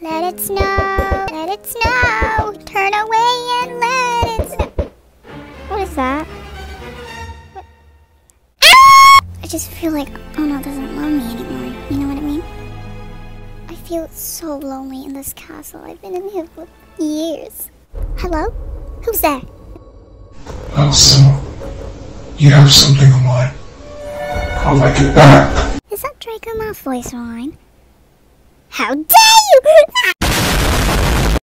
Let it snow, let it snow, turn away and let it snow. What is that? What? Ah! I just feel like Ono doesn't love me anymore. You know what I mean? I feel so lonely in this castle. I've been in here for years. Hello? Who's there? Elsa, you have something of mine. I'll like it back. Is that Draco Malfoy's line? How dare you!